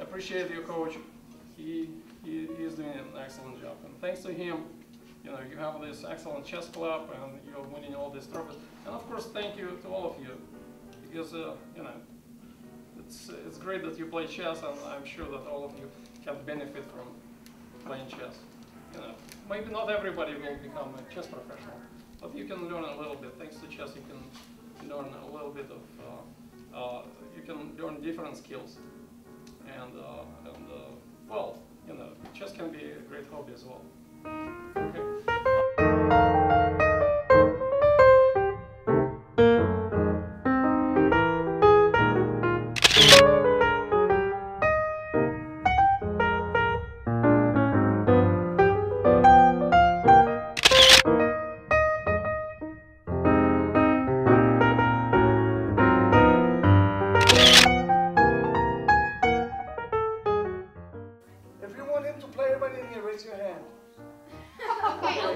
appreciate your coach. He, he, is doing an excellent job. And thanks to him, you know, you have this excellent chess club and you're winning all these trophies. And of course, thank you to all of you because, uh, you know, it's, it's great that you play chess and I'm sure that all of you can benefit from playing chess. You know, maybe not everybody will become a chess professional, but you can learn a little bit. Thanks to chess, you can learn a little bit of, uh, uh, you can learn different skills. And, uh, and uh, well, you know, chess can be a great hobby as well. Okay. If raise your hand.